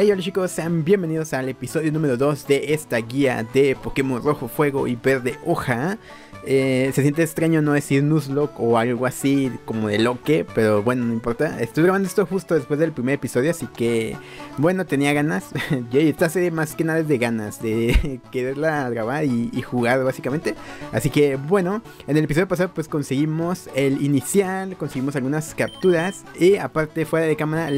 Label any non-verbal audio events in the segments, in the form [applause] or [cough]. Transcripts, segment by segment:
Hey hola chicos, sean bienvenidos al episodio número 2 de esta guía de Pokémon Rojo Fuego y Verde Hoja eh, se siente extraño no decir Nuzlocke o algo así como de Loque, pero bueno, no importa. Estoy grabando esto justo después del primer episodio, así que bueno, tenía ganas. [laughs] y esta serie más que nada es de ganas, de [laughs] quererla grabar y, jugar básicamente. Así que bueno, en el episodio pasado pues conseguimos el inicial, conseguimos algunas capturas y aparte fuera de cámara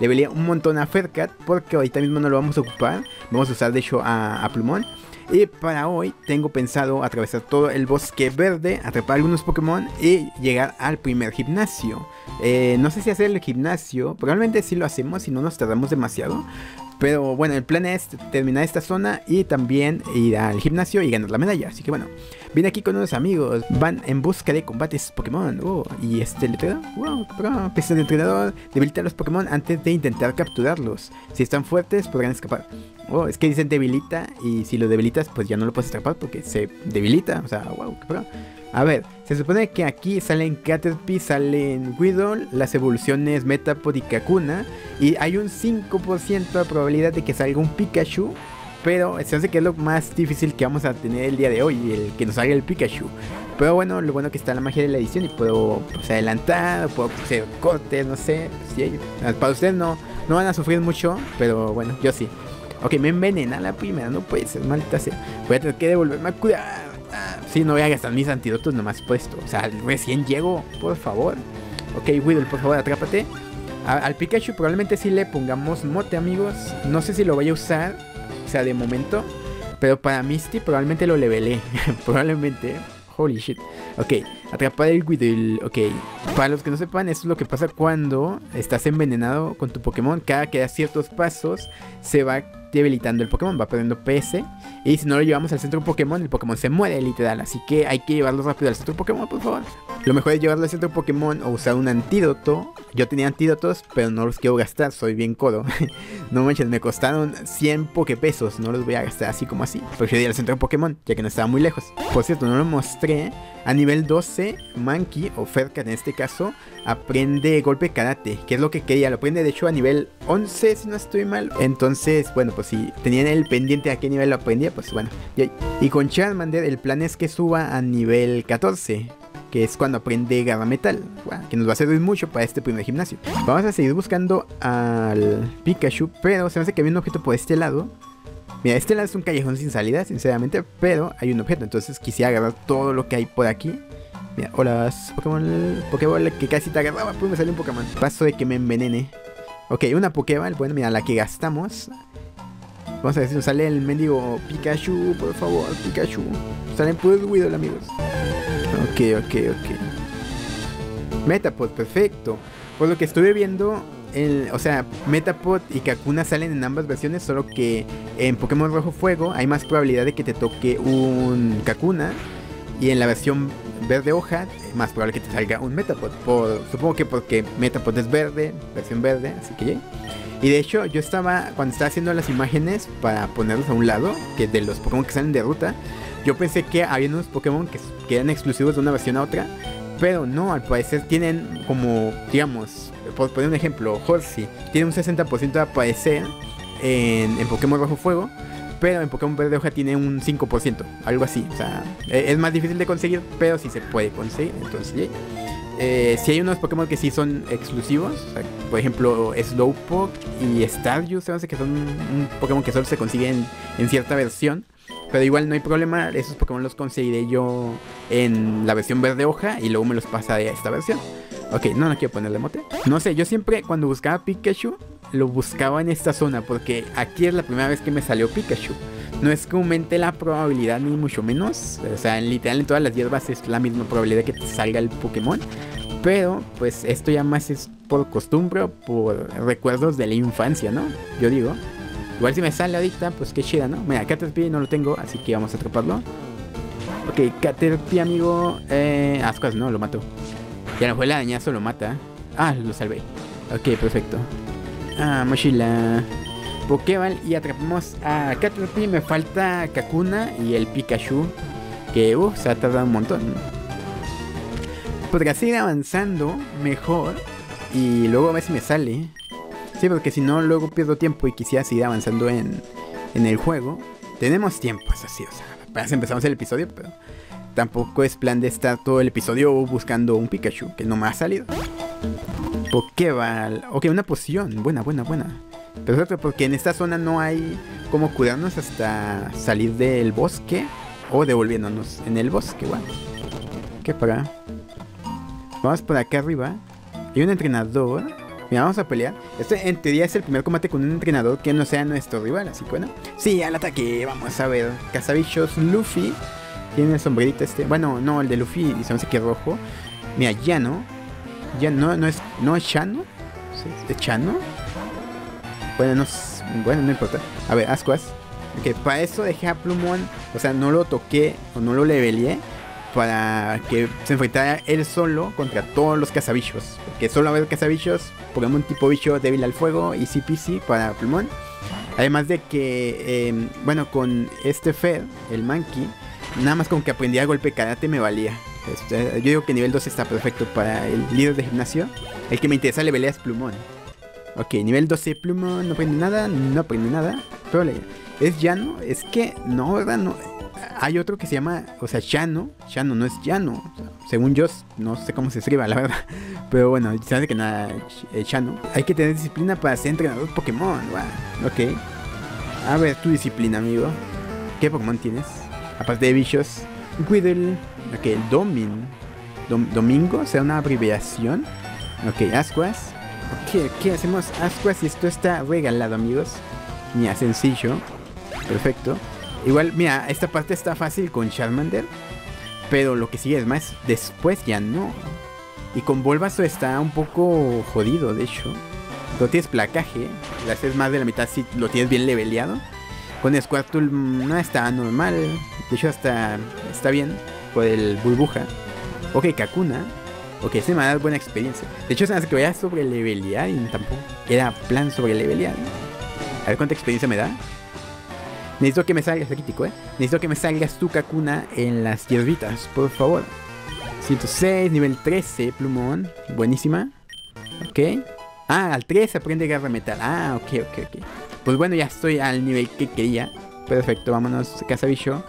leveleé un montón a Fercat porque ahorita mismo no lo vamos a ocupar. Vamos a usar de hecho a, a Plumón. Y para hoy tengo pensado atravesar todo el bosque verde, atrapar algunos Pokémon y llegar al primer gimnasio. Eh, no sé si hacer el gimnasio, probablemente sí lo hacemos si no nos tardamos demasiado. Pero bueno, el plan es terminar esta zona y también ir al gimnasio y ganar la medalla. Así que bueno, vine aquí con unos amigos. Van en busca de combates Pokémon. Oh, y este letrero. Wow, pero pese de entrenador, debilita a los Pokémon antes de intentar capturarlos. Si están fuertes, podrán escapar. Oh, es que dicen debilita y si lo debilitas, pues ya no lo puedes atrapar porque se debilita. O sea, wow, qué pro. A ver, se supone que aquí salen Caterpie, salen Weedle, las evoluciones Metapod y Kakuna. Y hay un 5% de probabilidad de que salga un Pikachu. Pero se hace que es lo más difícil que vamos a tener el día de hoy, el que nos salga el Pikachu. Pero bueno, lo bueno que está la magia de la edición y puedo pues, adelantar, puedo hacer cortes, no sé. para ustedes no, no van a sufrir mucho, pero bueno, yo sí. Ok, me envenena la primera, no puede ser, maldita sea. Voy a tener que devolverme a cuidar. Sí, no voy a gastar mis antídotos nomás puesto. O sea, recién llego, por favor. Ok, Weedle, por favor, atrápate. al Pikachu probablemente sí le pongamos mote, amigos. No sé si lo voy a usar. De momento. Pero para Misty probablemente lo levelé. [laughs] probablemente. Holy shit. Ok, atrapar el Weedle. Ok, para los que no sepan, eso es lo que pasa cuando estás envenenado con tu Pokémon. Cada que das ciertos pasos, se va debilitando el Pokémon, va perdiendo PS. Y si no lo llevamos al centro Pokémon, el Pokémon se muere literal. Así que hay que llevarlo rápido al centro Pokémon, por favor. Lo mejor es llevarlo al centro Pokémon o usar un antídoto. Yo tenía antídotos, pero no los quiero gastar, soy bien codo. [laughs] no manches, me costaron 100 Poképesos, no los voy a gastar así como así. Prefiero al centro Pokémon, ya que no estaba muy lejos. Por cierto, no lo mostré. A nivel 12, Monkey, o Ferka en este caso, aprende golpe karate, que es lo que quería. Lo aprende de hecho a nivel 11, si no estoy mal. Entonces, bueno, pues si tenían el pendiente a qué nivel lo aprendía, pues bueno. Y, con Charmander, el plan es que suba a nivel 14 que es cuando aprende Garra Metal, que nos va a servir mucho para este primer gimnasio. Vamos a seguir buscando al Pikachu, pero se me hace que había un objeto por este lado. Mira, este lado es un callejón sin salida, sinceramente, pero hay un objeto, entonces quisiera agarrar todo lo que hay por aquí. Mira, hola, Pokémon, Pokéball que casi te agarraba, pues me salió un Pokémon. Paso de que me envenene. Ok, una Pokéball, bueno, mira, la que gastamos. Vamos a ver si nos sale el mendigo Pikachu, por favor, Pikachu. Salen puros Weedle, amigos. Ok, ok, ok. Metapod, perfecto. Por lo que estuve viendo, el, o sea, Metapod y Kakuna salen en ambas versiones, solo que en Pokémon Rojo Fuego hay más probabilidad de que te toque un Kakuna. Y en la versión verde hoja, más probable que te salga un Metapod. Por, supongo que porque Metapod es verde, versión verde, así que. Y de hecho, yo estaba, cuando estaba haciendo las imágenes para ponerlos a un lado, que de los Pokémon que salen de ruta, yo pensé que había unos Pokémon que, eran exclusivos de una versión a otra, pero no, al parecer tienen como, digamos, por poner un ejemplo, Horsey tiene un 60% de aparecer en, en Pokémon Rojo Fuego, pero en Pokémon Verde Hoja tiene un 5%, algo así. O sea, e, es más difícil de conseguir, pero sí se puede conseguir. Entonces, eh, si hay unos Pokémon que sí son exclusivos, por ejemplo Slowpoke y Staryu, se hace que son un Pokémon que solo se consiguen en cierta versión. Pero igual no hay problema, esos Pokémon los conseguiré yo en la versión verde hoja y luego me los pasaré a esta versión. Ok, no, no quiero ponerle mote. No sé, yo siempre cuando buscaba Pikachu lo buscaba en esta zona porque aquí es la primera vez que me salió Pikachu. No es que aumente la probabilidad ni mucho menos. O sea, en literal en todas las hierbas es la misma probabilidad que te salga el Pokémon. Pero pues esto ya más es por costumbre o por recuerdos de la infancia, ¿no? Yo digo. Igual si me sale ahorita, pues qué chida, ¿no? Mira, Caterpie no lo tengo, así que vamos a atraparlo. Ok, Caterpie, amigo. Eh, Ascuas, no, lo mato. Y a mejor el arañazo lo mata. Ah, lo salvé. Ok, perfecto. Ah, mochila. Pokéball y atrapamos a Caterpie. Me falta Kakuna y el Pikachu. Que, uh, se ha tardado un montón. Podría seguir avanzando mejor. Y luego a ver si me sale. Sí, porque si no, luego pierdo tiempo y quisiera seguir avanzando en, en el juego. Tenemos tiempo, es así, o sea, apenas empezamos el episodio, pero tampoco es plan de estar todo el episodio buscando un Pikachu, que no me ha salido. Pokéball. Ok, una poción. Buena, buena, buena. Perfecto, porque en esta zona no hay como curarnos hasta salir del bosque o devolviéndonos en el bosque, bueno. ¿Qué para? Vamos por acá arriba. Hay un entrenador. Mira, vamos a pelear. Este en teoría es el primer combate con un entrenador que no sea nuestro rival, así que bueno. Sí, al ataque. Vamos a ver. Cazabichos, Luffy. Tiene el sombrerito este. Bueno, no, el de Luffy, se me hace que rojo. Mira, Llano. Ya no, no es. No es Chano. ¿Es Chano? Bueno, no, bueno, no importa. A ver, Ascuas. Que para eso dejé a Plumón. O sea, no lo toqué o no lo leveleé. Para que se enfrentara él solo contra todos los cazabichos. Porque solo a ver cazabichos, Pokémon tipo bicho débil al fuego y CPC para Plumón. Además de que, em, bueno, con este Fed, el Monkey, nada más con que aprendí a golpe karate me valía. Este, yo digo que nivel 2 está perfecto para el líder de gimnasio. El que me interesa levelear es Plumón. Ok, nivel 12 Plumón, no aprende nada, no aprende nada. Pero es llano, es que no, ¿verdad? No. Hay otro que se llama, o sea, llano. Llano no es llano. según yo, no sé cómo se escriba, la verdad. [laughs] Pero bueno, se hace que nada, llano. Hay que tener disciplina para ser entrenador Pokémon. Wow. Ok. A ver, tu disciplina, amigo. ¿Qué Pokémon tienes? Aparte de bichos. Quiddle. Ok, Domin. Domingo, sea una abreviación. Ok, Ascuas. Ok, ¿qué hacemos Ascuas y esto está regalado, amigos? Mira, sencillo. Perfecto. Igual, mira, esta parte está fácil con Charmander. Pero lo que sigue es más, después ya no. Y con Bulbasaur está un poco jodido, de hecho. Lo tienes placaje, lo haces más de la mitad si lo tienes bien leveleado. Con Squirtle no está normal. De hecho, hasta está bien por el burbuja. Ok, Kakuna. Ok, se me va a dar buena experiencia. De hecho, se me hace que vaya sobre levelear y tampoco era plan sobre levelear. A ver cuánta experiencia me da. Necesito que me salgas aquí, tico, eh. Necesito que me salgas tu Kakuna en las hierbitas, por favor. 106, nivel 13, plumón. Buenísima. Ok. Ah, al 13 aprende garra metal. Ah, ok, ok, ok. Pues bueno, ya estoy al nivel que quería. Perfecto, vámonos, casa bicho.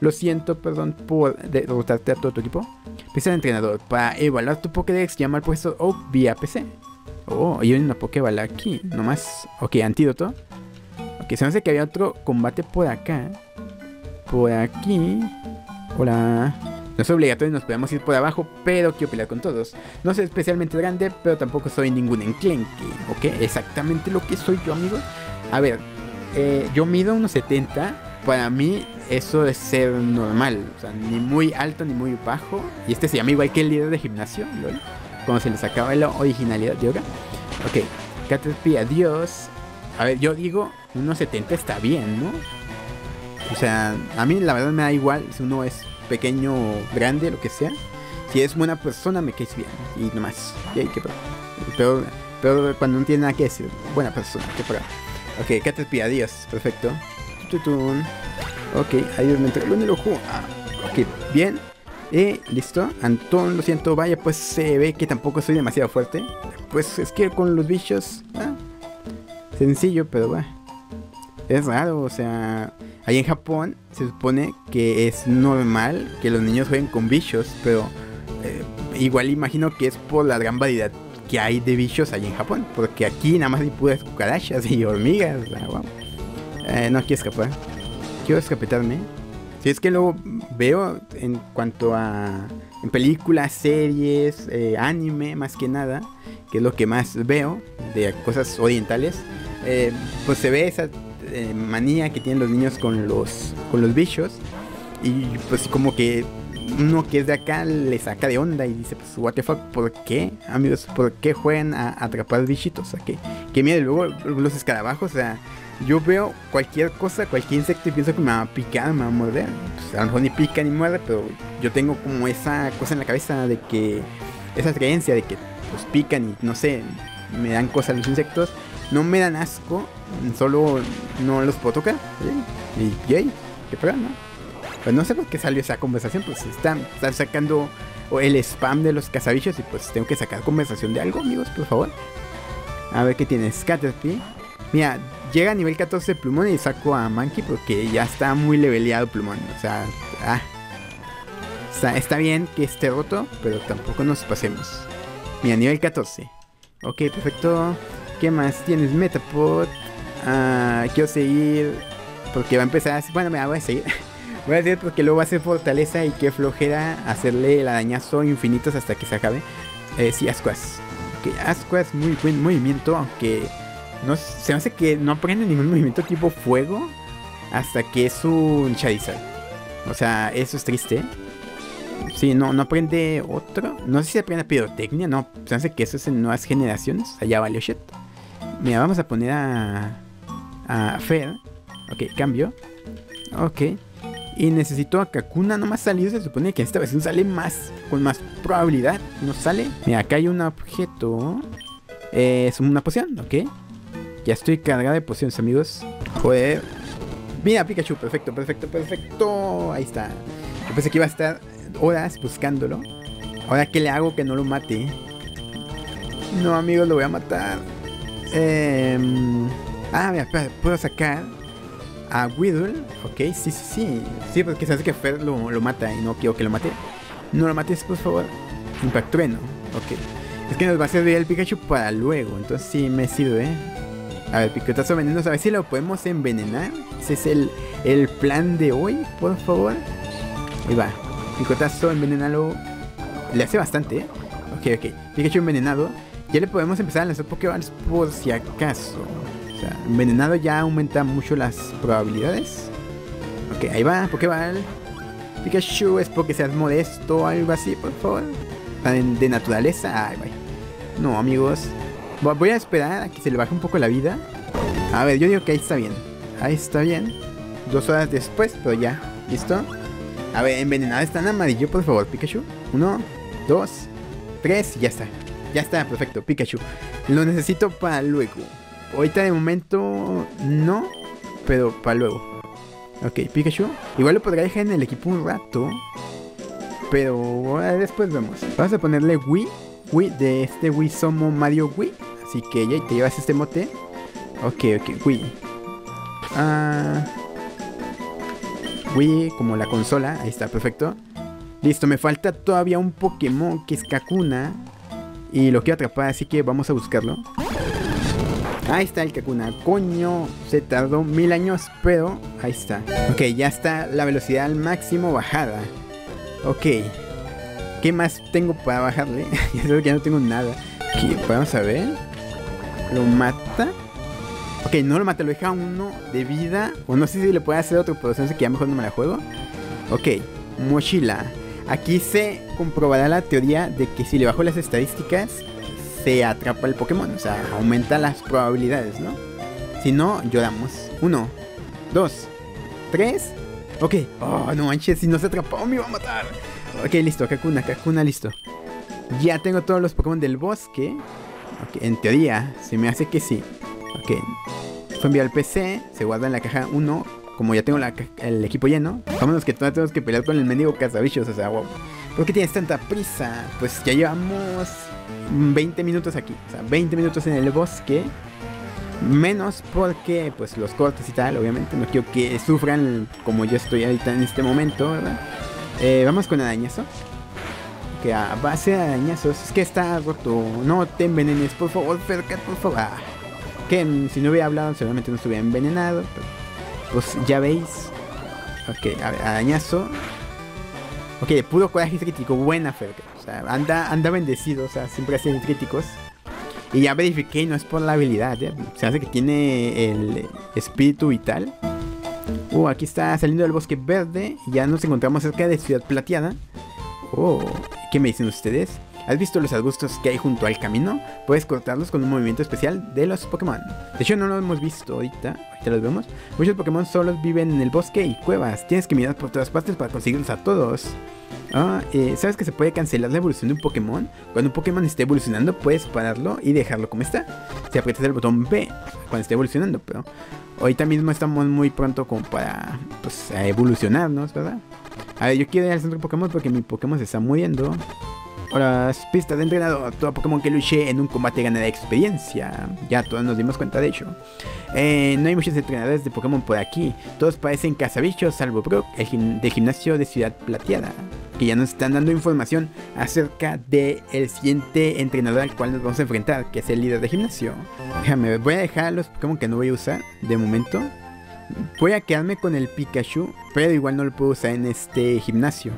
Lo siento, perdón por derrotarte a todo tu equipo. Pisa al entrenador. Para evaluar tu Pokédex, llama al puesto Oak vía PC. Oh, hay una Pokéball aquí. Nomás. Ok, antídoto. Ok, se me hace que había otro combate por acá. Por aquí. Hola. No es obligatorio, nos podemos ir por abajo, pero quiero pelear con todos. No soy especialmente grande, pero tampoco soy ningún enclenque. ¿Ok? Exactamente lo que soy yo, amigos. A ver, eh, yo mido unos 70. Para mí eso es ser normal. O sea, ni muy alto ni muy bajo. Y este se llama igual que el líder de gimnasio, ¿lol? Cuando se le sacaba la originalidad de ahora. Ok, Caterpie, adiós. A ver, yo digo, unos 70 está bien, ¿no? O sea, a mí la verdad me da igual si uno es pequeño o grande, lo que sea. Si es buena persona, me caes bien. Y nomás. Y hay que pero, pero cuando no tiene nada que decir, buena persona, que para. Ok, Caterpie, adiós. Perfecto. Tutun. Ok, adiós, me en el ojo. Ah, ok, bien. Eh, listo. Antón, lo siento, vaya, pues se ve que tampoco soy demasiado fuerte. Pues es que con los bichos. Ah, sencillo, pero va. Es raro, o sea. Ahí en Japón se supone que es normal que los niños jueguen con bichos, pero eh, igual imagino que es por la gran variedad que hay de bichos ahí en Japón. Porque aquí nada más hay puras cucarachas y hormigas. Eh, no quiero escapar. Quiero escapetarme. Si es que luego veo en cuanto a películas, series, eh, anime, más que nada, que es lo que más veo de cosas orientales, eh, pues se ve esa manía que tienen los niños con los, con los bichos. Y pues como que uno que es de acá le saca de onda y dice, pues, what the fuck, ¿por qué, amigos? ¿Por qué juegan a atrapar bichitos? O sea, que, que mire, luego los escarabajos, o sea, yo veo cualquier cosa, cualquier insecto y pienso que me va a picar, me va a morder. Pues, a lo mejor ni pica ni muerde, pero yo tengo como esa cosa en la cabeza de que, esa creencia de que pues pican y no sé, me dan cosas los insectos. No me dan asco, solo no los puedo tocar. Y yay, qué prueba, ¿no? Pues no sé por qué salió esa conversación, pues están, están sacando el spam de los cazabichos y pues tengo que sacar conversación de algo, amigos, por favor. A ver qué tiene. Scatterpie. Mira, llega a nivel 14 Plumón y saco a Monkey porque ya está muy leveleado Plumón. O sea, ah. está, está bien que esté roto, pero tampoco nos pasemos. Mira, nivel 14. Ok, perfecto. ¿Qué más tienes? Metapod. Ah, quiero seguir. Porque va a empezar. Bueno, me voy a seguir. [laughs] voy a seguir porque luego va a ser fortaleza y qué flojera hacerle el arañazo infinitos hasta que se acabe. Eh, sí, Ascuas. Ok, Ascuas, muy buen movimiento. Aunque no, se hace que no aprende ningún movimiento tipo fuego hasta que es un Charizard. O sea, eso es triste. Sí, no, no aprende otro. No sé si aprende pirotecnia, no. Se me hace que eso es en nuevas generaciones. Allá valió shit. Mira, vamos a poner a. a Fer. Ok, cambio. Ok. Y necesito a Kakuna no más salir. Se supone que esta versión sale más. Con más probabilidad. No sale. Mira, acá hay un objeto. Eh, es una poción, ok. Ya estoy cargada de pociones, amigos. Joder. Mira, Pikachu. Perfecto, perfecto, perfecto. Ahí está. Yo pensé que iba a estar horas buscándolo. Ahora, ¿qué le hago que no lo mate? No, amigos, lo voy a matar. Eh, ah, mira, puedo sacar a Whittle. Ok, sí, sí, sí. Sí, porque sabes que Fer lo, mata y no quiero que lo mate. No lo mates, por favor. Impactrueno. Ok. Es que nos va a servir el Pikachu para luego. Entonces sí me sirve. A ver, picotazo venenoso. A ver si lo podemos envenenar. Ese es el, el plan de hoy, por favor. Ahí va. Picotazo, envenenalo. Le hace bastante, ¿eh? Ok, ok. Pikachu envenenado. Ya le podemos empezar a lanzar Pokéballs por si acaso. Envenenado ya aumenta mucho las probabilidades. Ok, ahí va, Pokéball. Pikachu, es porque seas modesto o algo así, por favor. De naturaleza. No, amigos. Voy a esperar a que se le baje un poco la vida. A ver, yo digo que ahí está bien. Ahí está bien. Dos horas después, pero ya. ¿Listo? A ver, envenenado está en amarillo, por favor, Pikachu. Uno, dos, tres, ya está. Ya está, perfecto, Pikachu. Lo necesito para luego. Ahorita de momento no, pero para luego. Ok, Pikachu. Igual lo podría dejar en el equipo un rato. Pero después vemos. Vamos a ponerle Wii. Wii de este Wii Somo Mario Wii. Así que ya te llevas este mote. Ok, ok, Wii. Ah. Wii como la consola. Ahí está, perfecto. Listo, me falta todavía un Pokémon que es Kakuna. Y lo quiero atrapar, así que vamos a buscarlo. Ahí está el Kakuna. Coño, se tardó mil años, pero ahí está. Ok, ya está la velocidad al máximo bajada. Ok. ¿Qué más tengo para bajarle? [laughs] ya que no tengo nada. Vamos a ver. ¿Lo mata? Ok, no lo mata, lo deja uno de vida. O no sé si le puede hacer otro, sé que ya mejor no me la juego. Ok, mochila. Aquí se comprobará la teoría de que si le bajo las estadísticas, se atrapa el Pokémon. O sea, aumenta las probabilidades, ¿no? Si no, lloramos. Uno, dos, tres. Ok. Oh, no manches, si no se atrapó, me iba a matar. Ok, listo, Kakuna, Kakuna, listo. Ya tengo todos los Pokémon del bosque. Ok, en teoría, se me hace que sí. Ok. Fue enviado al PC, se guarda en la caja 1 como ya tengo el equipo lleno, vámonos que todavía tenemos que pelear con el mendigo cazabichos, o sea, wow. ¿Por qué tienes tanta prisa? Pues ya llevamos 20 minutos aquí, o sea, 20 minutos en el bosque. Menos porque, pues, los cortes y tal, obviamente, no quiero que sufran como yo estoy ahorita en este momento, ¿verdad? Eh, vamos con arañazo. Que a base de arañazos, es que está roto. No te envenenes, por favor, Fercat, por favor. Ah, que si no hubiera hablado, seguramente no estuviera envenenado, pues ya veis. Ok, a ver, arañazo. Ok, puro coraje crítico. Buena Ferga. O sea, anda, anda bendecido. O sea, siempre hacen críticos. Y ya verifiqué y no es por la habilidad. ¿eh? Se hace que tiene el espíritu vital. Uh, aquí está saliendo del bosque verde. Ya nos encontramos cerca de Ciudad Plateada. Oh, ¿qué me dicen ustedes? ¿Has visto los arbustos que hay junto al camino? Puedes cortarlos con un movimiento especial de los Pokémon. De hecho, no lo hemos visto ahorita. Ahorita los vemos. Muchos Pokémon solo viven en el bosque y cuevas. Tienes que mirar por todas partes para conseguirlos a todos. Ah, eh, ¿sabes que se puede cancelar la evolución de un Pokémon? Cuando un Pokémon esté evolucionando, puedes pararlo y dejarlo como está. Si aprietas el botón B cuando esté evolucionando, pero ahorita mismo estamos muy pronto como para pues, evolucionarnos, ¿verdad? A ver, yo quiero ir al centro de Pokémon porque mi Pokémon se está muriendo. Hola, pistas de entrenador. Todo Pokémon que luche en un combate gana de experiencia. Ya todos nos dimos cuenta de ello. Eh, no hay muchos entrenadores de Pokémon por aquí. Todos parecen cazabichos, salvo Brock, el del gimnasio de Ciudad Plateada. Que ya nos están dando información acerca del siguiente entrenador al cual nos vamos a enfrentar, que es el líder de gimnasio. Déjame, voy a dejar los Pokémon que no voy a usar de momento. Voy a quedarme con el Pikachu, pero igual no lo puedo usar en este gimnasio.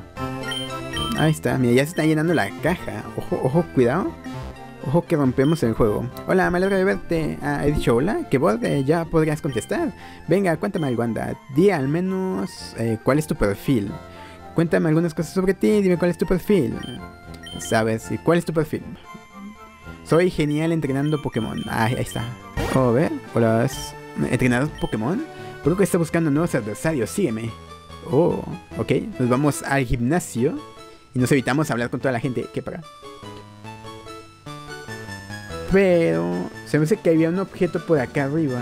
Ahí está, mira, ya se está llenando la caja. Ojo, ojo, cuidado. Ojo que rompemos el juego. Hola, me alegro de verte. Ah, he dicho hola. Que vos ya podrías contestar. Venga, cuéntame algo, anda. Di al menos eh, cuál es tu perfil. Cuéntame algunas cosas sobre ti. Dime cuál es tu perfil. ¿Sabes? ¿Cuál es tu perfil? Soy genial entrenando Pokémon. Ah, ahí está. Oh, ver. Hola. ¿Entrenador Pokémon? Creo que está buscando nuevos adversarios. Sígueme. Oh, ok. Nos vamos al gimnasio. Y nos evitamos hablar con toda la gente que para. Pero se me hace que había un objeto por acá arriba.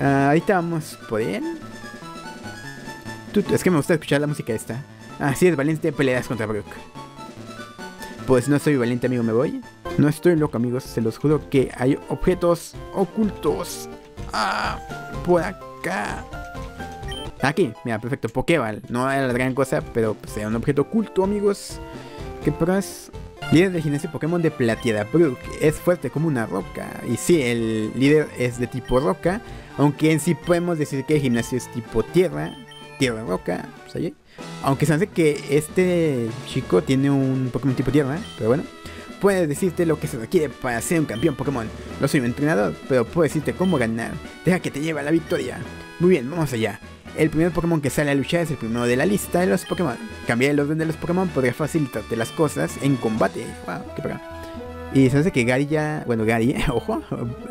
Ah, ahorita vamos por él. Es que me gusta escuchar la música esta. Ah, sí, es valiente, peleas contra Brook. Pues no soy valiente, amigo, me voy. No estoy loco, amigos, se los juro que hay objetos ocultos. Ah, por acá. Aquí, mira, perfecto, Pokéball. No era la gran cosa, pero pues, un objeto oculto, amigos. ¿Qué pras? Líder de gimnasio Pokémon de Plateada Brook. Es fuerte como una roca. Y sí, el líder es de tipo roca. Aunque en sí podemos decir que el gimnasio es tipo tierra. Tierra roca. Pues. Aunque se hace que este chico tiene un Pokémon tipo tierra. Pero bueno. Puedes decirte lo que se requiere para ser un campeón Pokémon. No soy un entrenador, pero puedo decirte cómo ganar. Deja que te lleve a la victoria. Muy bien, vamos allá. El primer Pokémon que sale a luchar es el primero de la lista de los Pokémon. Cambiar el orden de los Pokémon podría facilitarte las cosas en combate. Wow, qué pega. Y se hace que Gary ya. Bueno, Gary, [laughs] ojo,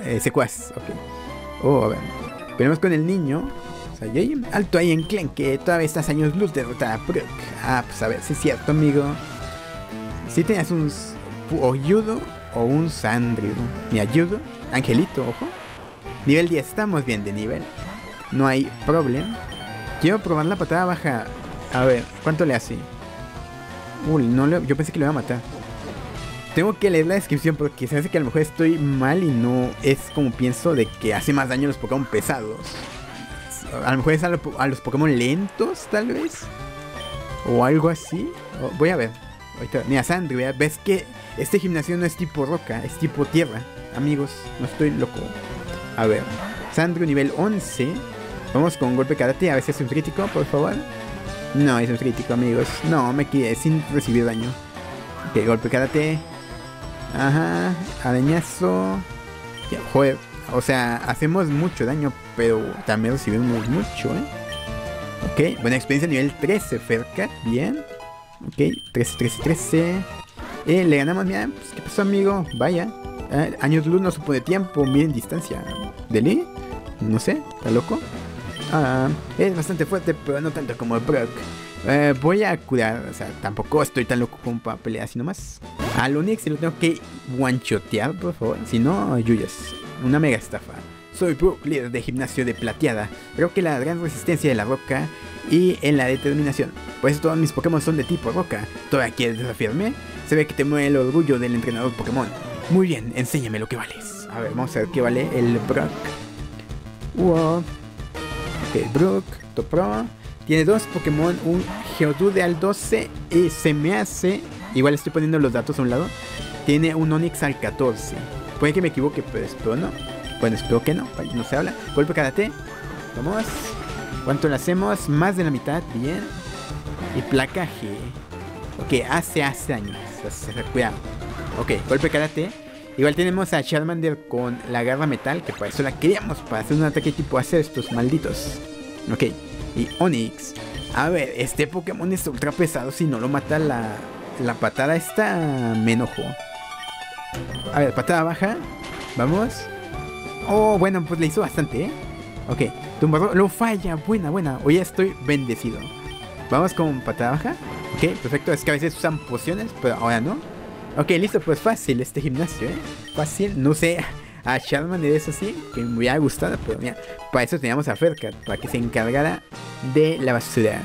eh, secuaz, ok. Oh, a ver. Venimos con el niño. O sea, alto ahí en Clen, que todavía estás años luz de derrotar a Brook. Ah, pues a ver, si es cierto, amigo. Si tenías un Ayudo o un Sandrio. Mi ayudo, Angelito, ojo. Nivel 10, estamos bien de nivel. No hay problema. Quiero probar la patada baja. A ver, ¿cuánto le hace? Uy, no le, yo pensé que lo iba a matar. Tengo que leer la descripción porque se hace que a lo mejor estoy mal y no es como pienso de que hace más daño a los Pokémon pesados. A lo mejor es a, los Pokémon lentos, tal vez. O algo así. voy a ver. Mira, Sandri, ves que este gimnasio no es tipo roca, es tipo tierra. Amigos, no estoy loco. A ver. Sandro nivel 11. Vamos con golpe karate, a ver si es un crítico, por favor. No, es un crítico, amigos. No, me quedé sin recibir daño. Ok, golpe karate. Ajá, arañazo. Ya, joder. O sea, hacemos mucho daño, pero también recibimos mucho, ¿eh? Ok, buena experiencia nivel 13, Ferca. Bien. Ok, 13, 13, 13. Eh, le ganamos, mira. Pues, ¿Qué pasó, amigo? Vaya. Eh, años luz no supone tiempo, miren distancia. ¿Deli? No sé, ¿está loco? Ah, es bastante fuerte, pero no tanto como Brock. Eh, voy a curar, o sea, tampoco estoy tan loco como para pelear así nomás. Al Onix lo tengo que guanchotear, por favor. Si no, Yuyas. Una mega estafa. Soy Brook, líder de gimnasio de plateada. Creo que la gran resistencia de la roca y en la determinación. Por eso todos mis Pokémon son de tipo roca. ¿Todavía quieres desafiarme? Se ve que te mueve el orgullo del entrenador Pokémon. Muy bien, enséñame lo que vales. A ver, vamos a ver qué vale el Brock. Wow. Ok, Brook, Topro. Tiene dos Pokémon, un Geodude al 12 y se me hace, igual estoy poniendo los datos a un lado, tiene un Onix al 14. Puede que me equivoque, pero espero no. Bueno, espero que no, no se habla. Golpe karate. Vamos. ¿Cuánto le hacemos? Más de la mitad, bien. Y placaje. Ok, hace, hace años. Cuidado. Ok, golpe karate. Igual tenemos a Charmander con la garra metal, que para eso la queríamos, para hacer un ataque tipo hacer estos malditos. Ok, y Onix. A ver, este Pokémon es ultra pesado, si no lo mata la, la patada esta, me enojo. A ver, patada baja. Vamos. Oh, bueno, pues le hizo bastante, ¿eh? Ok, tumbarro, lo falla. Buena, buena. Hoy estoy bendecido. Vamos con patada baja. Ok, perfecto. Es que a veces usan pociones, pero ahora no. Ok, listo, pues fácil este gimnasio, ¿eh? Fácil, no sé, a Charmander eso sí, que me hubiera gustado, pero mira, para eso teníamos a Fercat, para que se encargara de la basura.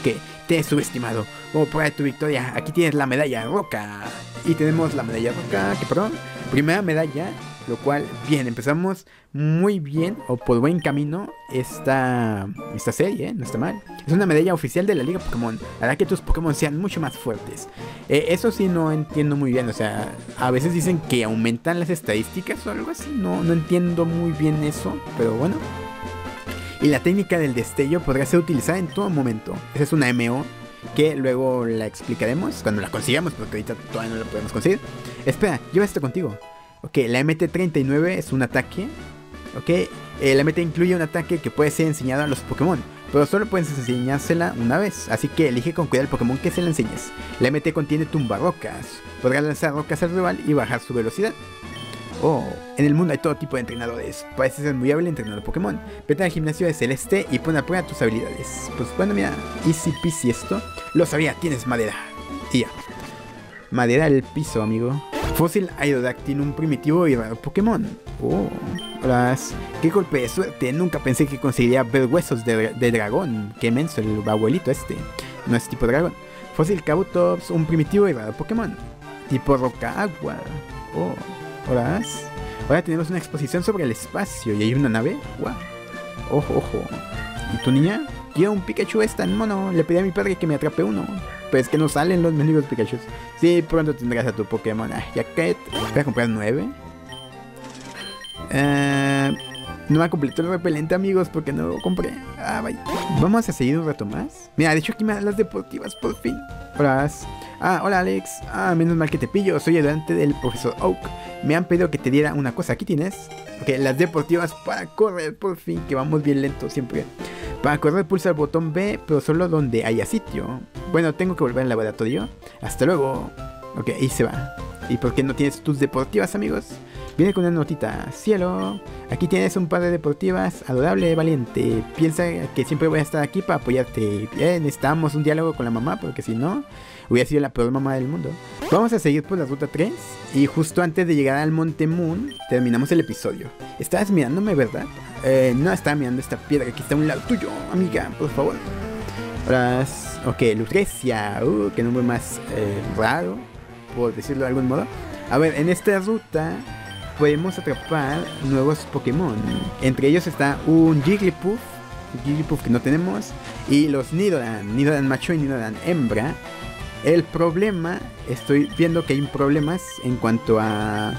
Ok, te he subestimado. Prueba de tu victoria, aquí tienes la medalla roca. Y tenemos la medalla roca, que perdón, primera medalla lo cual, bien, empezamos muy bien o por buen camino esta, esta serie, ¿eh? no está mal. Es una medalla oficial de la Liga Pokémon. Hará que tus Pokémon sean mucho más fuertes. Eh, eso sí no entiendo muy bien. O sea, a veces dicen que aumentan las estadísticas o algo así. No, no entiendo muy bien eso. Pero bueno. Y la técnica del destello podrá ser utilizada en todo momento. Esa es una MO que luego la explicaremos cuando la consigamos, porque ahorita todavía no la podemos conseguir. Espera, lleva esto contigo. Ok, la MT-39 es un ataque. Ok, eh, la MT incluye un ataque que puede ser enseñado a los Pokémon, pero solo puedes enseñársela una vez, así que elige con cuidado el Pokémon que se le enseñes. La MT contiene tumbarrocas, podrás lanzar rocas al rival y bajar su velocidad. Oh, en el mundo hay todo tipo de entrenadores. Parece ser muy hábil entrenador Pokémon. Vete al gimnasio de Celeste y pon a prueba tus habilidades. Pues bueno, mira, easy peasy esto. Lo sabía, tienes madera. Y ya. Madera al piso, amigo. Fósil Aerodactyl, un primitivo y raro Pokémon. Oh, hola. Qué golpe de suerte. Nunca pensé que conseguiría ver huesos de, dragón. Qué menso el abuelito este. No es tipo dragón. Fósil Kabutops, un primitivo y raro Pokémon. Tipo roca agua. Oh, hola. Ahora tenemos una exposición sobre el espacio y hay una nave. Wow. Ojo, ojo. ¿Y tu niña? Quiero un Pikachu esta en mono. Le pedí a mi padre que me atrape uno. Pues que no salen los mendigos Pikachu. Sí, pronto tendrás a tu Pokémon. Ah, ya que voy a comprar nueve. Eh, no me completado el repelente, amigos, porque no lo compré. Ah, vaya. Vamos a seguir un rato más. Mira, de hecho aquí me dan las deportivas por fin. Hola. Ah, hola Alex. Ah, menos mal que te pillo. Soy ayudante del profesor Oak. Me han pedido que te diera una cosa. Aquí tienes. Ok, las deportivas para correr por fin. Que vamos bien lento siempre. Para correr pulsa el botón B, pero solo donde haya sitio. Bueno, tengo que volver al laboratorio. Hasta luego. Ok, ahí se va. ¿Y por qué no tienes tus deportivas, amigos? Viene con una notita. Cielo, aquí tienes un par de deportivas. Adorable, valiente. Piensa que siempre voy a estar aquí para apoyarte. Bien, necesitamos un diálogo con la mamá, porque si no, hubiera sido la peor mamá del mundo. Vamos a seguir por la ruta 3. Y justo antes de llegar al Monte Moon, terminamos el episodio. Estabas mirándome, ¿verdad? Eh, no estaba mirando esta piedra que está a un lado tuyo, amiga, por favor. Ahora, ok, Lucrecia, uh, que nombre más eh, raro, por decirlo de algún modo. A ver, en esta ruta podemos atrapar nuevos Pokémon. Entre ellos está un Jigglypuff, Jigglypuff que no tenemos, y los Nidoran, Nidoran macho y Nidoran hembra. El problema, estoy viendo que hay problemas en cuanto a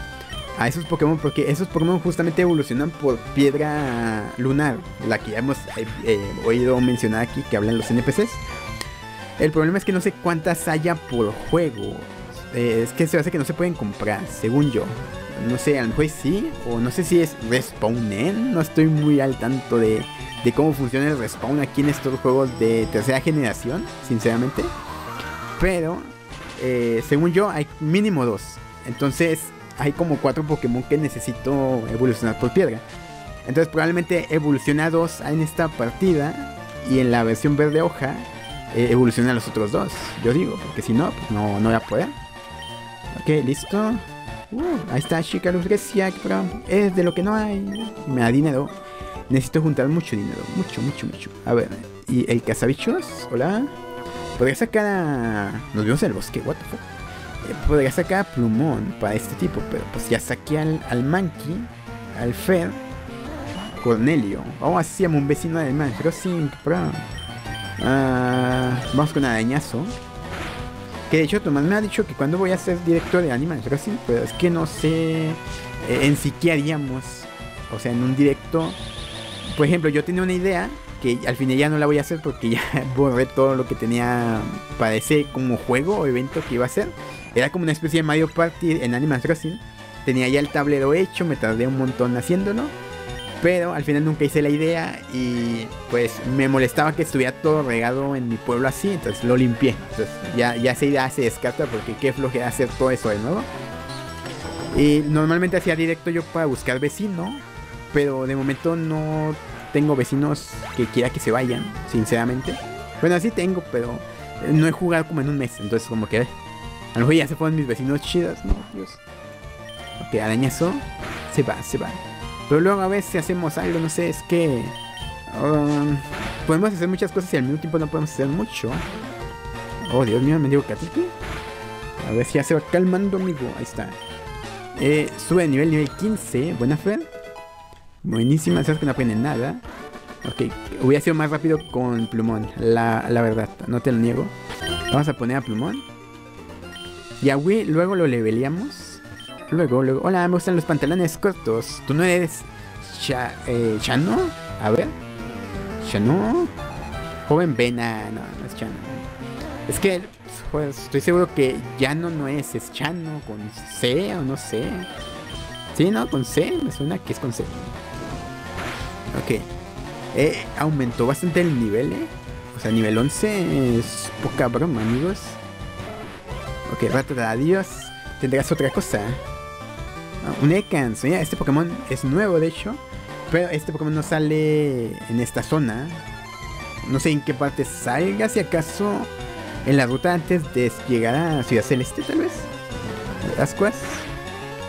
a esos Pokémon porque esos Pokémon justamente evolucionan por piedra lunar, la que ya hemos eh, eh, oído mencionar aquí que hablan los NPCs. El problema es que no sé cuántas haya por juego. Eh, es que se hace que no se pueden comprar, según yo. No sé, a lo mejor sí, o no sé si es respawn, no estoy muy al tanto de, cómo funciona el respawn aquí en estos juegos de tercera generación, sinceramente. Pero, según yo, hay mínimo dos. Entonces, hay como cuatro Pokémon que necesito evolucionar por piedra. Entonces probablemente evoluciona dos en esta partida y en la versión verde hoja eh, evoluciona los otros dos. Yo digo, porque si no, pues no, no voy a poder. Ok, listo. Uh, ahí está chica Luz Grecia, es de lo que no hay. Me da dinero. Necesito juntar mucho dinero. Mucho, mucho, mucho. A ver, ¿y el cazabichos? Hola. Podría sacar a... Nos vemos en el bosque, what the fuck podría sacar a Plumón para este tipo, pero pues ya saqué al, al Monkey, al Fer, Cornelio. Oh, así llama un vecino de Man Crossing, ah, vamos con arañazo. Que de hecho Tomás me ha dicho que cuando voy a ser director de Animal Crossing, pero es que no sé eh, en sí qué haríamos. O sea, en un directo. Por ejemplo, yo tenía una idea que al final ya no la voy a hacer porque ya [laughs] borré todo lo que tenía para ese como juego o evento que iba a hacer. Era como una especie de Mario Party en Animal Crossing. Tenía ya el tablero hecho, me tardé un montón haciéndolo. Pero al final nunca hice la idea y pues me molestaba que estuviera todo regado en mi pueblo así, entonces lo limpié. Entonces ya, ya esa idea se descarta porque qué flojera hacer todo eso de nuevo. Y normalmente hacía directo yo para buscar vecino, pero de momento no tengo vecinos que quiera que se vayan, sinceramente. Bueno, sí tengo, pero no he jugado como en un mes, entonces como que a lo mejor ya se fueron mis vecinos chidas, no, Dios. Ok, arañazo. Se va, se va. Pero luego a si hacemos algo, no sé, es que. Um, podemos hacer muchas cosas y al mismo tiempo no podemos hacer mucho. Oh, Dios mío, me digo Caterpie. A ver si ya se va calmando, amigo. Ahí está. Eh, sube de nivel, nivel 15. Buena fe. Buenísima, sabes que no aprende nada. Ok, hubiera sido más rápido con Plumón, la, la verdad, no te lo niego. Vamos a poner a Plumón. Y a Wii luego lo leveleamos. Luego, luego. Hola, me gustan los pantalones cortos. ¿Tú no eres Cha, eh, Chano? A ver. Chano. Joven Vena. No, no es Chano. Es que pues, estoy seguro que Llano no es, es Chano con C o no sé. Sí, no, con C. Me suena que es con C. Ok. Eh, aumentó bastante el nivel, ¿eh? O sea, nivel 11 es poca broma, amigos. Ok, rato de adiós. Tendrás otra cosa. Un Ekans. Mira, este Pokémon es nuevo, de hecho. Pero este Pokémon no sale en esta zona. No sé en qué parte salga, si acaso en la ruta antes de llegar a Ciudad Celeste, tal vez. Ascuas.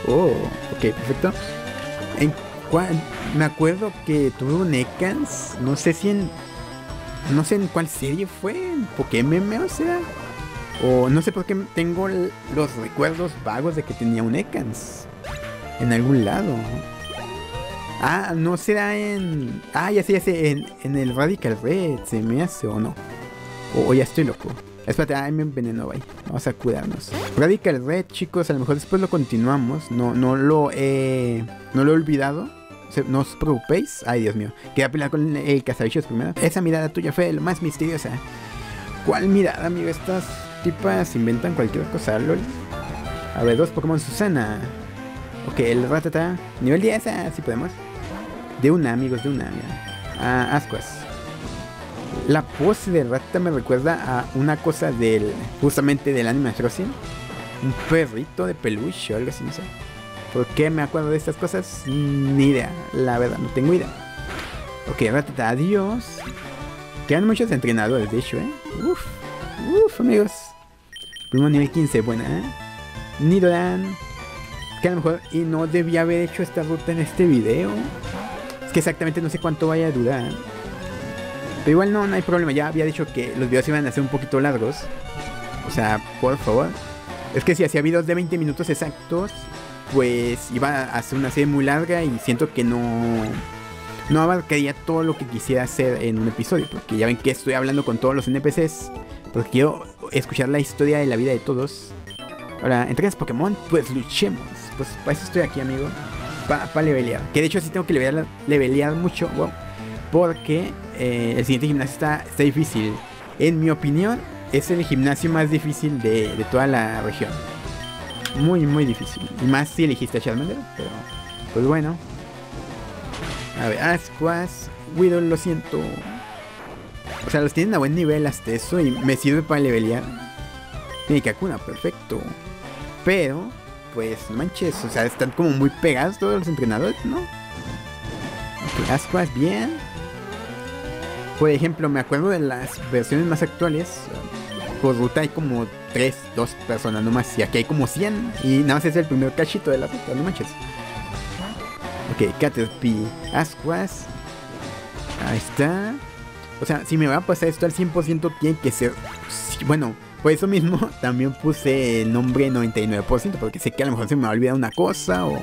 Oh, ok, perfecto. ¿En cuál? Me acuerdo que tuve un Ekans. No sé si en. No sé en cuál serie fue. En Pokémon, o sea. O no sé por qué tengo los recuerdos vagos de que tenía un Ekans. En algún lado. Ah, no será en. Ah, ya sé, ya sé. En, en el Radical Red se me hace o no. O, ya estoy loco. Espérate, ay, me envenenó ahí. Vamos a cuidarnos. Radical Red, chicos, a lo mejor después lo continuamos. No, no lo he. No lo he olvidado. No os preocupéis. Ay, Dios mío. Quería pelear con el cazabichos primero. Esa mirada tuya fue lo más misteriosa. ¿Cuál mirada, amigo? Estas tipas inventan cualquier cosa, lol. A ver, dos Pokémon Susana. Ok, el Ratata. Nivel 10, así podemos. De una, amigos, de una. Ah, Ascuas. La pose del Ratata me recuerda a una cosa del. Justamente del Animal Crossing. Un perrito de peluche o algo así, no sé. ¿Por qué me acuerdo de estas cosas? Ni idea, la verdad, no tengo idea. Ok, ratata, adiós. Quedan muchos entrenadores, de hecho, ¿eh? Uf, uf, amigos. Primo nivel 15, buena, ¿eh? Nidoran. Que a lo mejor, y no debía haber hecho esta ruta en este video. Es que exactamente no sé cuánto vaya a durar. Pero igual no, no hay problema. Ya había dicho que los videos iban a ser un poquito largos. O sea, por favor. Es que si hacía videos de 20 minutos exactos, pues iba a ser una serie muy larga y siento que no no abarcaría todo lo que quisiera hacer en un episodio, porque ya ven que estoy hablando con todos los NPCs, porque quiero escuchar la historia de la vida de todos. Ahora, entregas Pokémon, pues luchemos. Pues para eso estoy aquí, amigo. Para pa levelear. Que de hecho sí tengo que levelear, levelear mucho, wow. Porque eh, el siguiente gimnasio está, está difícil. En mi opinión, es el gimnasio más difícil de, de toda la región muy, muy difícil. Y más si elegiste a Charmander, pero pues bueno. A ver, Asquas, Widow, lo siento. O sea, los tienen a buen nivel hasta eso y me sirve para levelear. Tiene Kakuna, perfecto. Pero, pues, manches, o sea, están como muy pegados todos los entrenadores, ¿no? Ok, Asquas, bien. Por ejemplo, me acuerdo de las versiones más actuales por ruta hay como 3, 2 personas nomás. Y aquí hay como 100. Y nada más es el primer cachito de la ruta, no manches. Ok, Caterpie, Asquas. Ahí está. O sea, si me va a pasar esto al 100%, tiene que ser. Bueno, por eso mismo [laughs] también puse el nombre 99%, porque sé que a lo mejor se me va a olvidar una cosa o,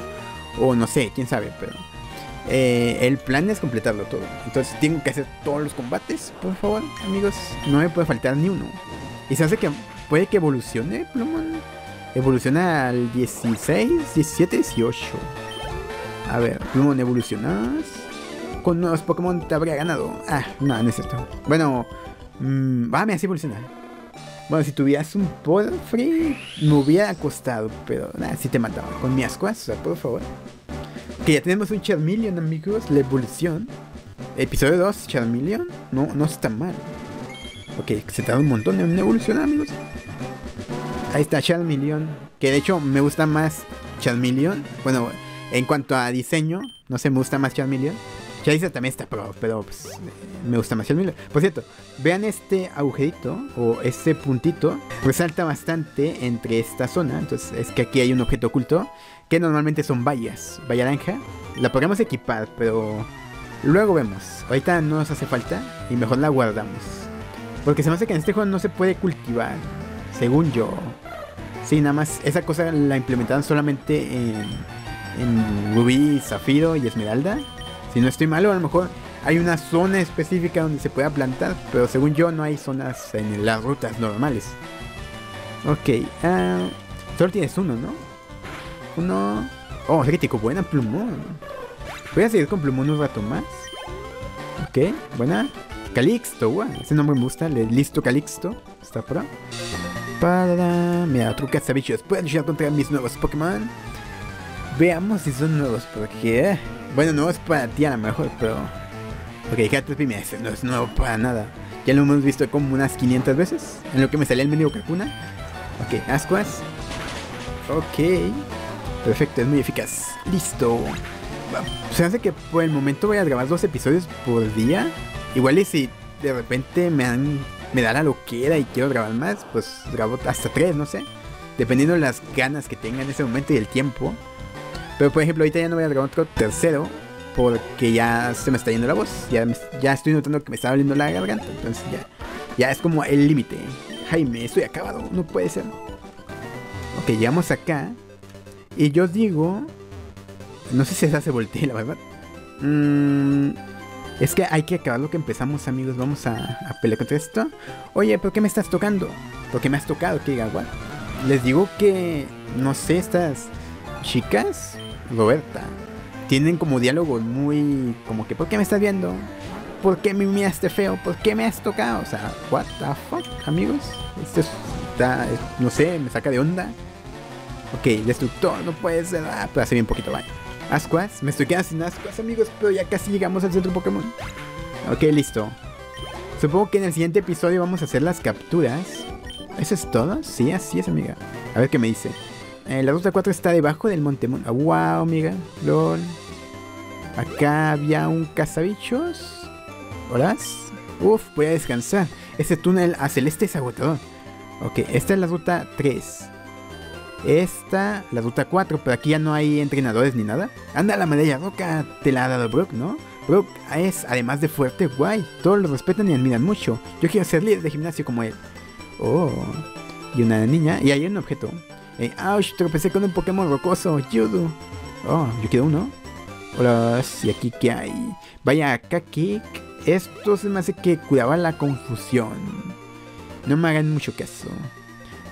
o no sé, quién sabe, pero. Eh, el plan es completarlo todo. Entonces tengo que hacer todos los combates, por favor, amigos. No me puede faltar ni uno. Y se hace que puede que evolucione Plumon. Evoluciona al 16, 17, 18. A ver, Plumon, evolucionas. Con nuevos Pokémon te habría ganado. Ah, no, no es cierto. Bueno, mmm, ah, evoluciona. Bueno, si tuvieras un Podfree, me hubiera costado, pero nada, sí te mataba. Con mi ascuas, o sea, por favor. Que ya tenemos un Charmeleon, amigos, la evolución. Episodio 2, Charmeleon. No, no está mal. Ok, se tarda un montón en evolucionar, amigos. Ahí está Charmeleon. Que de hecho me gusta más Charmeleon. Bueno, en cuanto a diseño, no sé, me gusta más Charmeleon. Charizard también está pro, pero pues, me gusta más Charmeleon. Por cierto, vean este agujerito o este puntito. Resalta bastante entre esta zona. Entonces es que aquí hay un objeto oculto. Que normalmente son vallas. Valla. La podemos equipar, pero luego vemos. Ahorita no nos hace falta y mejor la guardamos. Porque se me hace que en este juego no se puede cultivar. Según yo. Sí, nada más. Esa cosa la implementaron solamente en, en Rubí, Zafiro y Esmeralda. Si no estoy malo, a lo mejor hay una zona específica donde se pueda plantar. Pero según yo, no hay zonas en las rutas normales. Ok. Uh, solo tienes uno, ¿no? Uno. Oh, crítico. Buena plumón. Voy a seguir con plumón un rato más. Ok, buena. Calixto, wow, ese nombre me gusta. Listo Calixto. Está ahí. Para. Mira, trucas sabichos. Pueden luchar contra mis nuevos Pokémon. Veamos si son nuevos, porque. Bueno, nuevos para ti a lo mejor, pero. Ok, Caterpie, no es nuevo para nada. Ya lo hemos visto como unas 500 veces. En lo que me salía el medio Kakuna. Ok, Ascuas. Ok. Perfecto, es muy eficaz. Listo. Se hace que por el momento voy a grabar dos episodios por día. Igual y si de repente me dan me da la loquera y quiero grabar más, pues grabo hasta tres, no sé. Dependiendo de las ganas que tenga en ese momento y el tiempo. Pero por ejemplo, ahorita ya no voy a grabar otro tercero. Porque ya se me está yendo la voz. Ya, ya estoy notando que me está abriendo la garganta. Entonces ya, ya es como el límite. Jaime, estoy acabado. No puede ser. Ok, llegamos acá. Y yo digo... No sé si se hace voltea, la verdad. Mmm... Es que hay que acabar lo que empezamos, amigos. Vamos a, pelear contra esto. Oye, ¿por qué me estás tocando? ¿Por qué me has tocado? ¿Qué igual? Les digo que, no sé, estas chicas, Roberta, tienen como diálogos muy. como que, ¿por qué me estás viendo? ¿Por qué me miraste feo? ¿Por qué me has tocado? O sea, ¿what the fuck, amigos? Esto está, no sé, me saca de onda. Ok, destructor, no puede ser. Ah, pero hace bien poquito, vaya. Ascuas, me estoy quedando sin ascuas amigos, pero ya casi llegamos al centro Pokémon. Ok, listo. Supongo que en el siguiente episodio vamos a hacer las capturas. ¿Eso es todo? Sí, así es, amiga. A ver qué me dice. Eh, la ruta 4 está debajo del Monte Ah, wow, amiga. LOL. Acá había un cazabichos. ¿Horas? Uf, voy a descansar. Este túnel a celeste es agotador. Ok, esta es la ruta 3. Esta, la ruta 4, pero aquí ya no hay entrenadores ni nada. Anda, la medalla roca te la ha dado Brook, ¿no? Brook es, además de fuerte, guay. Todos lo respetan y admiran mucho. Yo quiero ser líder de gimnasio como él. Oh, y una niña, y hay un objeto. Eh, ouch, tropecé con un Pokémon rocoso, Yudu. Oh, yo quiero uno. Hola, y aquí qué hay. Vaya, acá Esto se me hace que cuidaba la confusión. No me hagan mucho caso.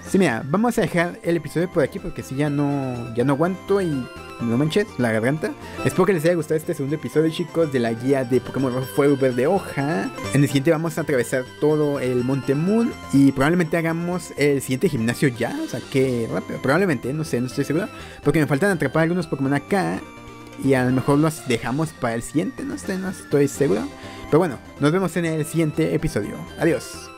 Sí, mira, vamos a dejar el episodio por aquí porque si ya no, ya no aguanto y no manches la garganta. Espero que les haya gustado este segundo episodio, chicos, de la guía de Pokémon Rojo Fuego Verde Hoja. En el siguiente vamos a atravesar todo el Monte Moon y probablemente hagamos el siguiente gimnasio ya. O sea, que rápido. Probablemente, no sé, no estoy seguro. Porque me faltan atrapar algunos Pokémon acá. Y a lo mejor los dejamos para el siguiente, no sé, no estoy seguro. Pero bueno, nos vemos en el siguiente episodio. Adiós.